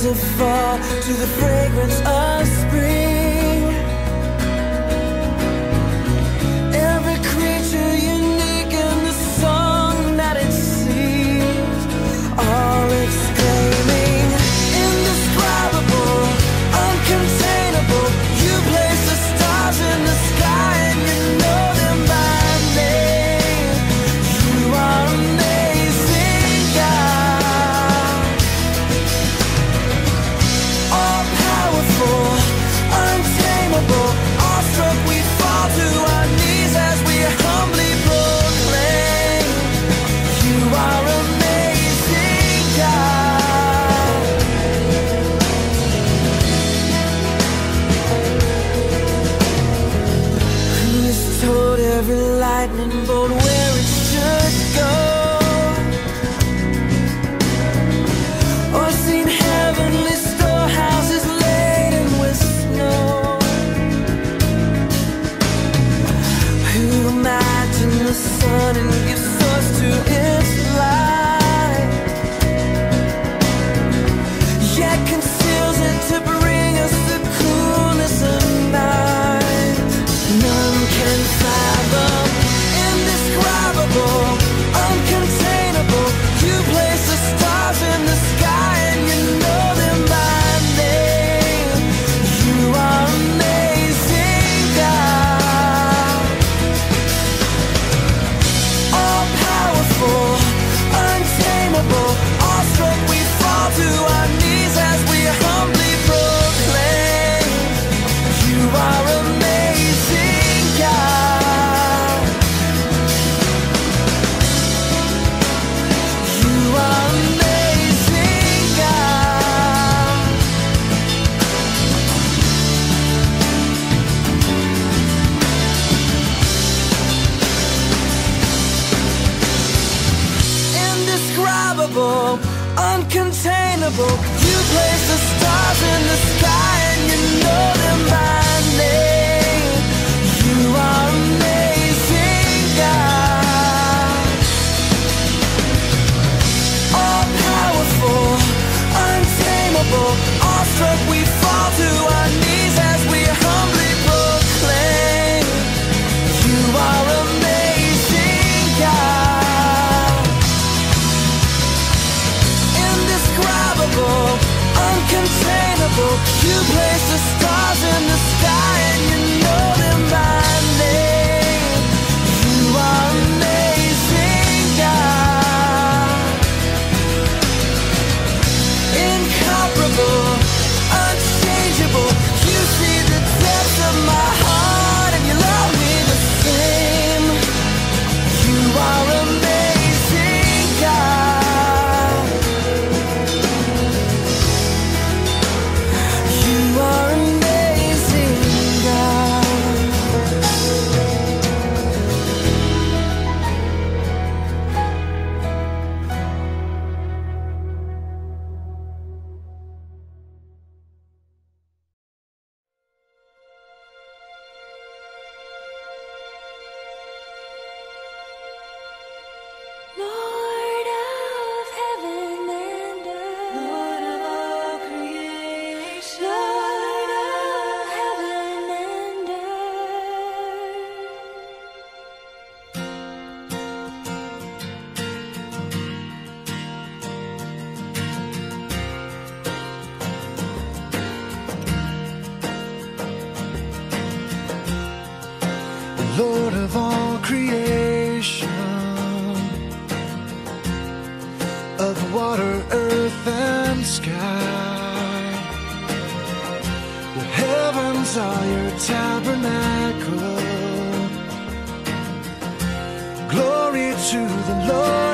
to the fragrance of spring. stars in the sky. stars in the sky. Lord of all creation, of water, earth, and sky. The heavens are your tabernacle. Glory to the Lord.